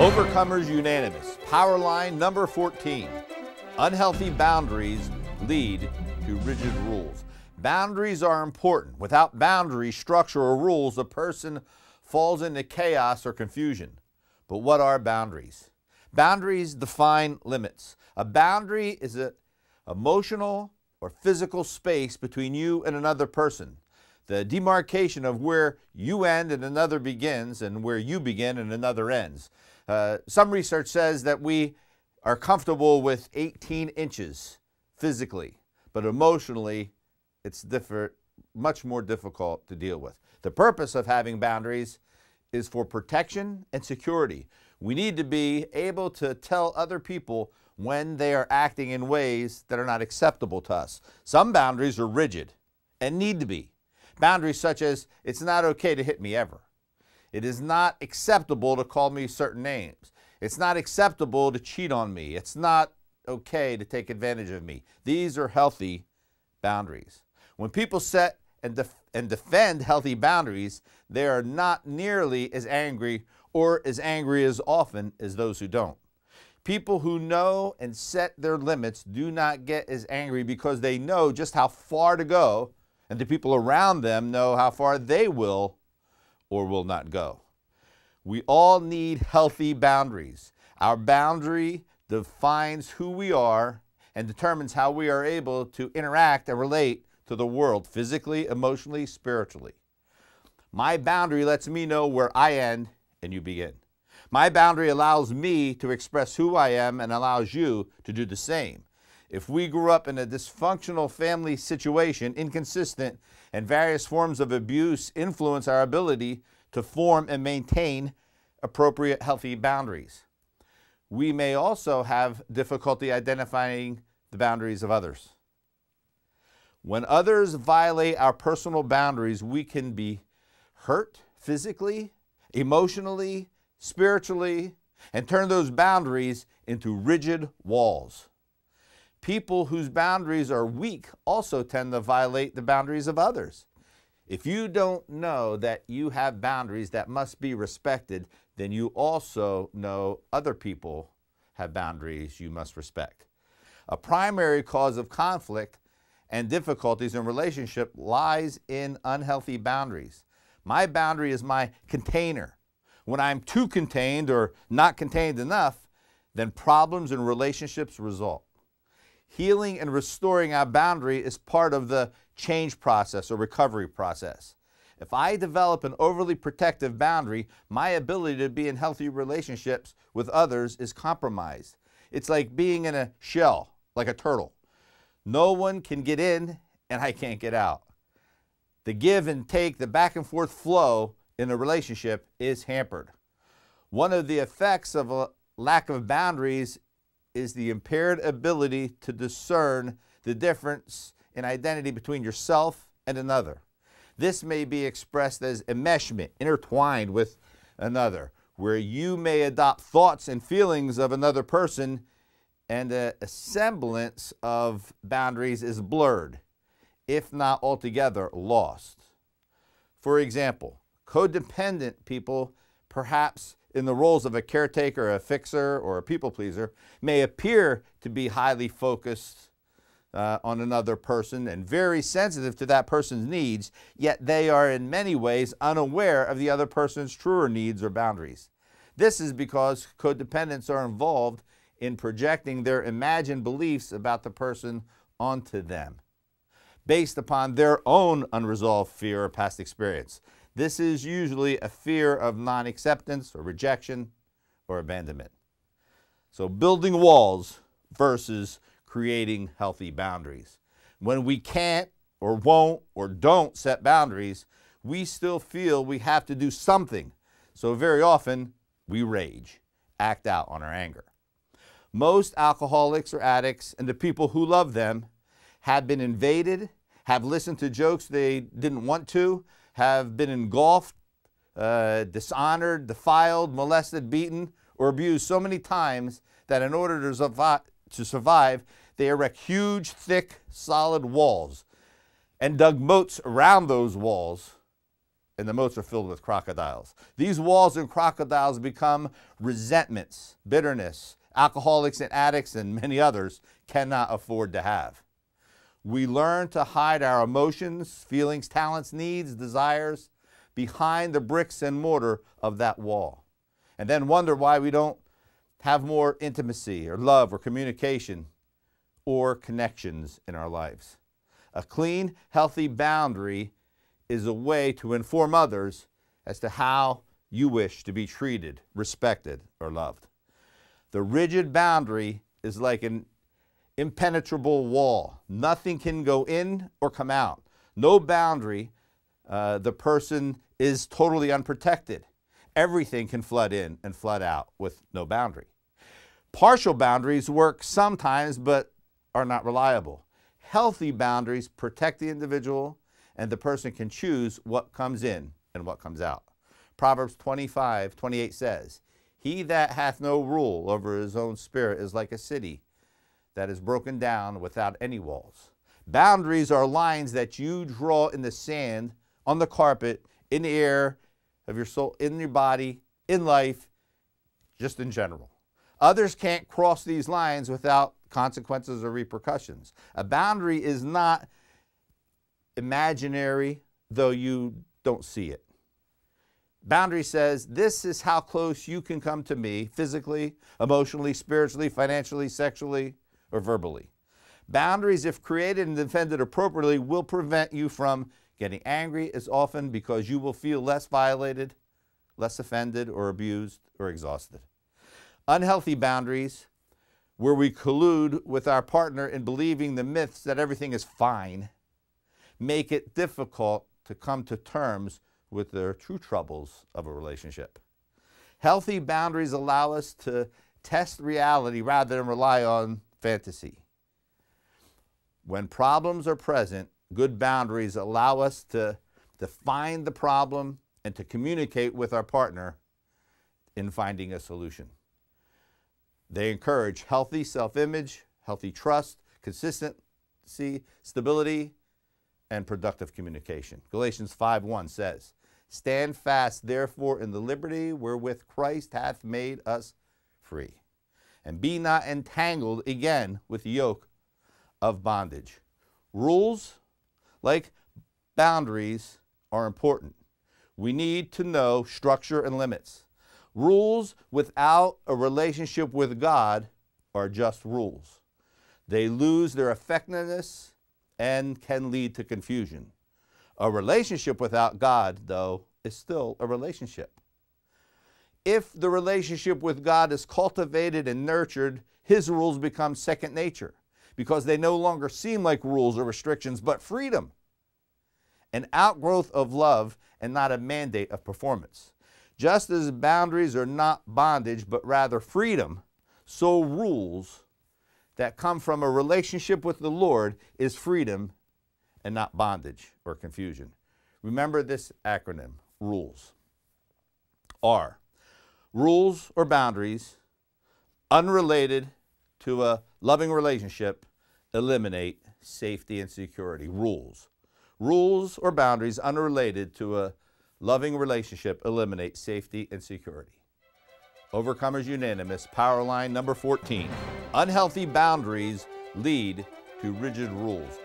Overcomers Unanimous, Power Line number 14. Unhealthy boundaries lead to rigid rules. Boundaries are important. Without boundaries, structure, or rules, a person falls into chaos or confusion. But what are boundaries? Boundaries define limits. A boundary is an emotional or physical space between you and another person. The demarcation of where you end and another begins, and where you begin and another ends. Uh, some research says that we are comfortable with 18 inches physically, but emotionally, it's different, much more difficult to deal with. The purpose of having boundaries is for protection and security. We need to be able to tell other people when they are acting in ways that are not acceptable to us. Some boundaries are rigid and need to be. Boundaries such as it's not okay to hit me ever. It is not acceptable to call me certain names. It's not acceptable to cheat on me. It's not okay to take advantage of me. These are healthy boundaries. When people set and, def and defend healthy boundaries, they are not nearly as angry or as angry as often as those who don't. People who know and set their limits do not get as angry because they know just how far to go, and the people around them know how far they will or will not go. We all need healthy boundaries. Our boundary defines who we are and determines how we are able to interact and relate to the world physically, emotionally, spiritually. My boundary lets me know where I end and you begin. My boundary allows me to express who I am and allows you to do the same. If we grew up in a dysfunctional family situation, inconsistent, and various forms of abuse influence our ability to form and maintain appropriate healthy boundaries. We may also have difficulty identifying the boundaries of others. When others violate our personal boundaries, we can be hurt physically, emotionally, spiritually, and turn those boundaries into rigid walls. People whose boundaries are weak also tend to violate the boundaries of others. If you don't know that you have boundaries that must be respected, then you also know other people have boundaries you must respect. A primary cause of conflict and difficulties in relationship lies in unhealthy boundaries. My boundary is my container. When I'm too contained or not contained enough, then problems in relationships result. Healing and restoring our boundary is part of the change process or recovery process. If I develop an overly protective boundary, my ability to be in healthy relationships with others is compromised. It's like being in a shell, like a turtle. No one can get in and I can't get out. The give and take, the back and forth flow in a relationship is hampered. One of the effects of a lack of boundaries is the impaired ability to discern the difference in identity between yourself and another. This may be expressed as enmeshment, intertwined with another, where you may adopt thoughts and feelings of another person and a, semblance of boundaries is blurred, if not altogether lost. For example, codependent people, perhaps in the roles of a caretaker, a fixer, or a people pleaser, may appear to be highly focused uh, on another person and very sensitive to that person's needs, yet they are in many ways unaware of the other person's truer needs or boundaries. This is because codependents are involved in projecting their imagined beliefs about the person onto them based upon their own unresolved fear or past experience. This is usually a fear of non acceptance or rejection or abandonment. So, building walls versus creating healthy boundaries. When we can't or won't or don't set boundaries, we still feel we have to do something. So, very often, we rage, act out on our anger. Most alcoholics or addicts and the people who love them have been invaded, have listened to jokes they didn't want to, have been engulfed, uh, dishonored, defiled, molested, beaten, or abused so many times that in order to, to survive they erect huge, thick, solid walls and dug moats around those walls and the moats are filled with crocodiles. These walls and crocodiles become resentments, bitterness, alcoholics and addicts, and many others cannot afford to have. We learn to hide our emotions, feelings, talents, needs, desires behind the bricks and mortar of that wall, and then wonder why we don't have more intimacy or love or communication or connections in our lives. A clean, healthy boundary is a way to inform others as to how you wish to be treated, respected, or loved. The rigid boundary is like an impenetrable wall. Nothing can go in or come out. No boundary, uh, the person is totally unprotected. Everything can flood in and flood out with no boundary. Partial boundaries work sometimes, but are not reliable. Healthy boundaries protect the individual, and the person can choose what comes in and what comes out. Proverbs 25, 28 says, He that hath no rule over his own spirit is like a city that is broken down without any walls. Boundaries are lines that you draw in the sand, on the carpet, in the air of your soul, in your body, in life, just in general. Others can't cross these lines without consequences or repercussions. A boundary is not imaginary, though you don't see it. Boundary says, This is how close you can come to me physically, emotionally, spiritually, financially, sexually, or verbally. Boundaries, if created and defended appropriately, will prevent you from getting angry as often because you will feel less violated, less offended, or abused, or exhausted. Unhealthy boundaries, where we collude with our partner in believing the myths that everything is fine, make it difficult to come to terms with the true troubles of a relationship. Healthy boundaries allow us to test reality rather than rely on fantasy. When problems are present, good boundaries allow us to define the problem and to communicate with our partner in finding a solution. They encourage healthy self image, healthy trust, consistency, stability, and productive communication. Galatians 5:1 says, Stand fast, therefore, in the liberty wherewith Christ hath made us free, and be not entangled again with the yoke of bondage. Rules, like boundaries, are important. We need to know structure and limits. Rules without a relationship with God are just rules. They lose their effectiveness and can lead to confusion. A relationship without God, though, is still a relationship. If the relationship with God is cultivated and nurtured, His rules become second nature because they no longer seem like rules or restrictions, but freedom, an outgrowth of love and not a mandate of performance. Just as boundaries are not bondage, but rather freedom, so rules that come from a relationship with the Lord is freedom and not bondage or confusion. Remember this acronym RULES. R. Rules or boundaries unrelated to a loving relationship eliminate safety and security. Rules. Rules or boundaries unrelated to a loving relationship eliminate safety and security. Overcomers Unanimous, power line number 14. Unhealthy boundaries lead to rigid rules.